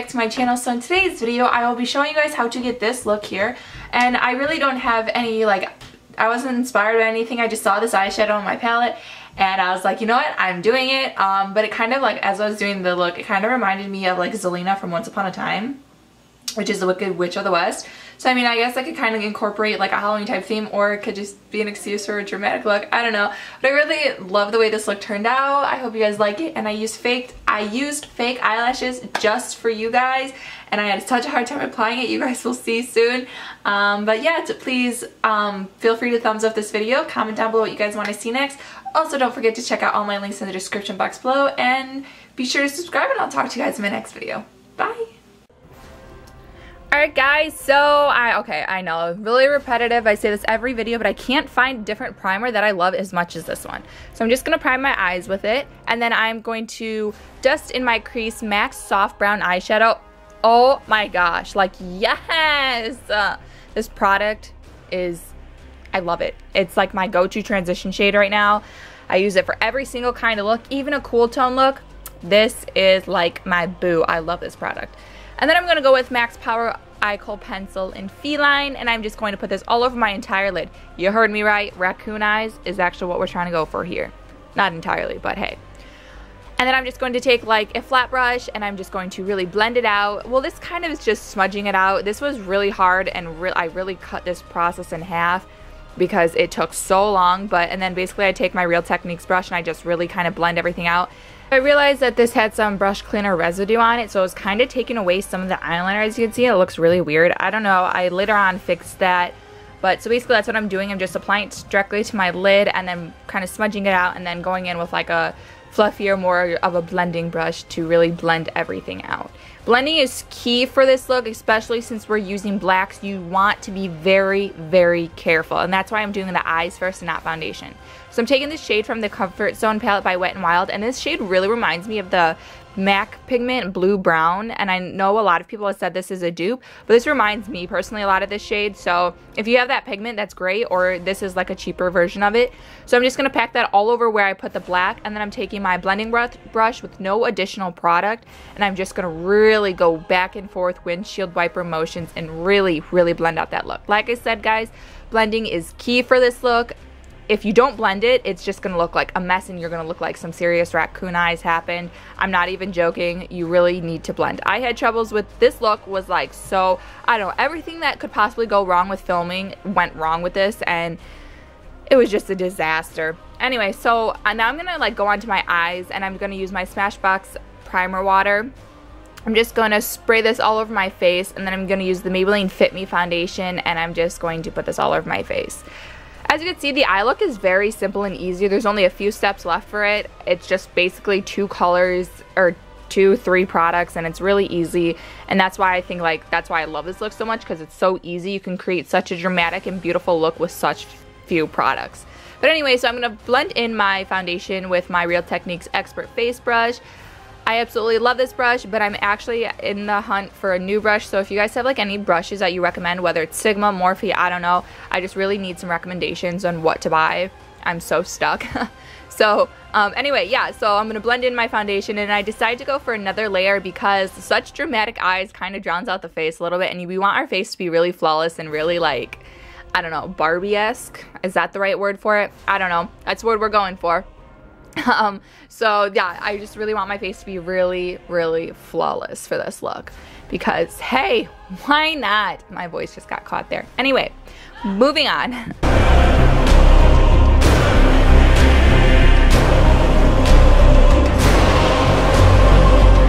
back to my channel. So in today's video, I will be showing you guys how to get this look here. And I really don't have any, like, I wasn't inspired by anything. I just saw this eyeshadow on my palette and I was like, you know what, I'm doing it. Um, but it kind of like, as I was doing the look, it kind of reminded me of like Zelena from Once Upon a Time which is the Wicked Witch of the West. So I mean, I guess I could kind of incorporate like a Halloween type theme or it could just be an excuse for a dramatic look. I don't know. But I really love the way this look turned out. I hope you guys like it. And I used fake, I used fake eyelashes just for you guys. And I had such a hard time applying it. You guys will see soon. Um, but yeah, to please um, feel free to thumbs up this video. Comment down below what you guys want to see next. Also, don't forget to check out all my links in the description box below. And be sure to subscribe and I'll talk to you guys in my next video. Bye! Alright guys, so I, okay, I know, really repetitive, I say this every video, but I can't find different primer that I love as much as this one. So I'm just going to prime my eyes with it, and then I'm going to dust in my crease MAC Soft Brown Eyeshadow. Oh my gosh, like yes! Uh, this product is, I love it. It's like my go-to transition shade right now. I use it for every single kind of look, even a cool tone look. This is like my boo. I love this product. And then I'm going to go with MAC's Power Eye Pencil in Feline, and I'm just going to put this all over my entire lid. You heard me right, raccoon eyes is actually what we're trying to go for here. Not entirely, but hey. And then I'm just going to take like a flat brush and I'm just going to really blend it out. Well, this kind of is just smudging it out. This was really hard and re I really cut this process in half because it took so long. But, and then basically I take my Real Techniques brush and I just really kind of blend everything out. I realized that this had some brush cleaner residue on it, so it was kind of taking away some of the eyeliner. As you can see, it looks really weird. I don't know. I later on fixed that. But so basically that's what I'm doing. I'm just applying it directly to my lid and then kind of smudging it out and then going in with like a fluffier, more of a blending brush to really blend everything out. Blending is key for this look, especially since we're using blacks. You want to be very, very careful. And that's why I'm doing the eyes first and not foundation. So I'm taking this shade from the Comfort Zone palette by Wet n Wild. And this shade really reminds me of the MAC pigment blue brown and I know a lot of people have said this is a dupe but this reminds me personally a lot of this shade. So if you have that pigment that's great or this is like a cheaper version of it. So I'm just going to pack that all over where I put the black and then I'm taking my blending brush with no additional product and I'm just going to really go back and forth windshield wiper motions and really really blend out that look. Like I said guys blending is key for this look if you don't blend it, it's just to look like a mess and you're to look like some serious raccoon eyes happened. I'm not even joking. You really need to blend. I had troubles with this look was like so, I don't know, everything that could possibly go wrong with filming went wrong with this and it was just a disaster. Anyway, so uh, now I'm to like go onto my eyes and I'm to use my Smashbox primer water. I'm just to spray this all over my face and then I'm to use the Maybelline Fit Me foundation and I'm just going to put this all over my face. As you can see, the eye look is very simple and easy. There's only a few steps left for it. It's just basically two colors or two, three products and it's really easy. And that's why I think like, that's why I love this look so much because it's so easy. You can create such a dramatic and beautiful look with such few products. But anyway, so I'm going to blend in my foundation with my Real Techniques Expert Face Brush. I absolutely love this brush, but I'm actually in the hunt for a new brush. So if you guys have like any brushes that you recommend, whether it's Sigma, Morphe, I don't know. I just really need some recommendations on what to buy. I'm so stuck. so um, anyway, yeah, so I'm to blend in my foundation and I decided to go for another layer because such dramatic eyes kind of drowns out the face a little bit and we want our face to be really flawless and really like, I don't know, Barbie-esque. Is that the right word for it? I don't know. That's the word we're going for. Um, so yeah, I just really want my face to be really, really flawless for this look because hey, why not? My voice just got caught there. Anyway, moving on.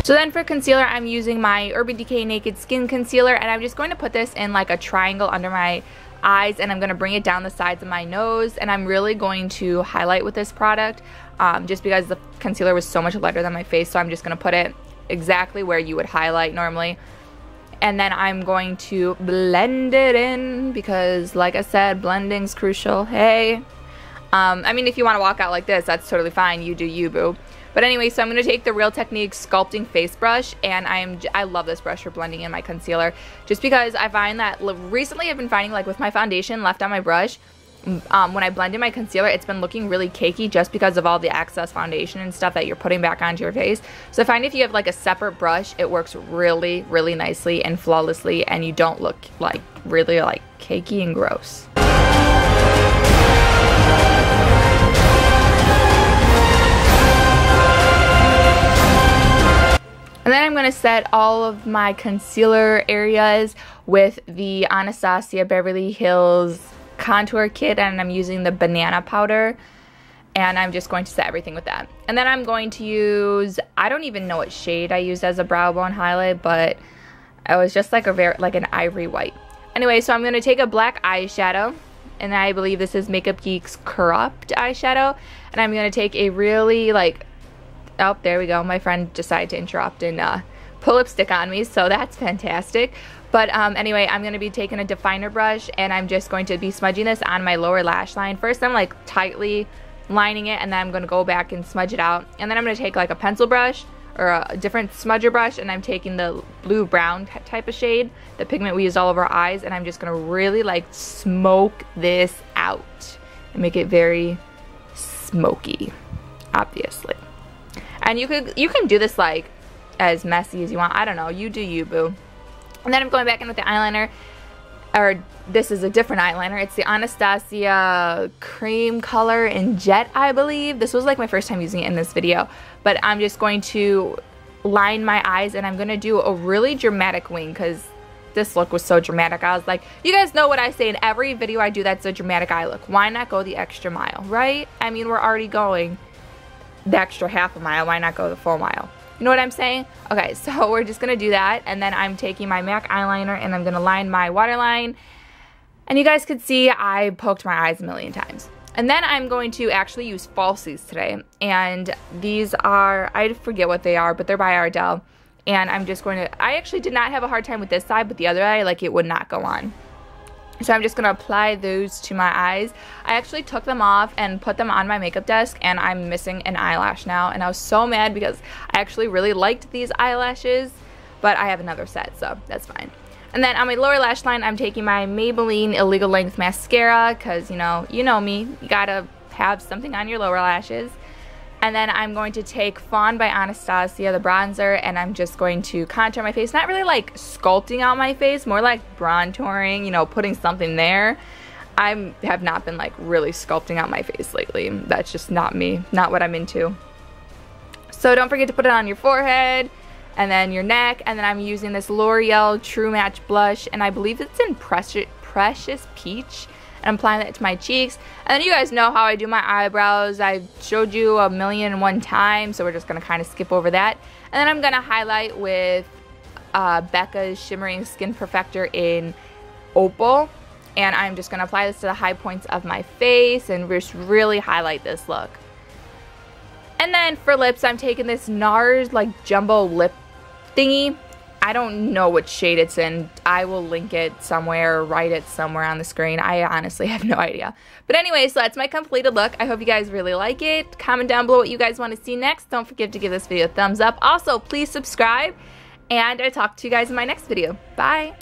So then for concealer, I'm using my Urban Decay Naked Skin Concealer and I'm just going to put this in like a triangle under my eyes and I'm going to bring it down the sides of my nose and I'm really going to highlight with this product um, just because the concealer was so much lighter than my face so I'm just going to put it exactly where you would highlight normally. And then I'm going to blend it in because like I said blending's crucial hey? Um, I mean if you want to walk out like this that's totally fine you do you boo but anyway, so I'm going to take the Real Techniques Sculpting Face Brush, and I'm I love this brush for blending in my concealer, just because I find that recently I've been finding like with my foundation left on my brush, um, when I blend in my concealer, it's been looking really cakey just because of all the excess foundation and stuff that you're putting back onto your face. So I find if you have like a separate brush, it works really, really nicely and flawlessly and you don't look like really like cakey and gross. And then I'm going to set all of my concealer areas with the Anastasia Beverly Hills contour kit and I'm using the banana powder and I'm just going to set everything with that. And then I'm going to use, I don't even know what shade I used as a brow bone highlight, but it was just like a very, like an ivory white. Anyway, so I'm going to take a black eyeshadow and I believe this is Makeup Geek's Corrupt eyeshadow. And I'm going to take a really like, oh, there we go. My friend decided to interrupt and uh, put lipstick on me, so that's fantastic. But um, anyway, I'm going to be taking a definer brush and I'm just going to be smudging this on my lower lash line. First, I'm like tightly lining it and then I'm going to go back and smudge it out. And then I'm going to take like a pencil brush or a different smudger brush and I'm taking the blue brown type of shade, the pigment we use all over our eyes, and I'm just going to really like smoke this out and make it very smoky, obviously. And you could you can do this like as messy as you want. I don't know. You do you, boo. And then I'm going back in with the eyeliner. Or this is a different eyeliner. It's the Anastasia cream color in jet, I believe. This was like my first time using it in this video. But I'm just going to line my eyes and I'm going to do a really dramatic wing because this look was so dramatic. I was like, you guys know what I say in every video I do that's a dramatic eye look. Why not go the extra mile, right? I mean, we're already going the extra half a mile. Why not go the full mile? You know what I'm saying? Okay, so we're just to do that. And then I'm taking my MAC eyeliner and I'm to line my waterline. And you guys could see I poked my eyes a million times. And then I'm going to actually use falsies today. And these are, I forget what they are, but they're by Ardell. And I'm just going to, I actually did not have a hard time with this side, but the other eye, like it would not go on. So I'm just going to apply those to my eyes. I actually took them off and put them on my makeup desk and I'm missing an eyelash now. And I was so mad because I actually really liked these eyelashes, but I have another set, so that's fine. And then on my lower lash line, I'm taking my Maybelline Illegal Length Mascara because, you know, you know me. You gotta have something on your lower lashes. And then I'm going to take Fawn by Anastasia, the bronzer, and I'm just going to contour my face. Not really like sculpting out my face, more like bronzing, you know, putting something there. I have not been like really sculpting out my face lately. That's just not me, not what I'm into. So don't forget to put it on your forehead and then your neck. And then I'm using this L'Oreal True Match blush, and I believe it's in Precious, Precious Peach and I'm applying that to my cheeks. And then you guys know how I do my eyebrows. I showed you a million and one times, so we're just gonna kind of skip over that. And then I'm gonna highlight with uh, Becca's Shimmering Skin Perfector in Opal. And I'm just gonna apply this to the high points of my face and just really highlight this look. And then for lips, I'm taking this NARS like jumbo lip thingy I don't know what shade it's in. I will link it somewhere write it somewhere on the screen. I honestly have no idea. But anyway, so that's my completed look. I hope you guys really like it. Comment down below what you guys want to see next. Don't forget to give this video a thumbs up. Also, please subscribe. And I'll talk to you guys in my next video. Bye.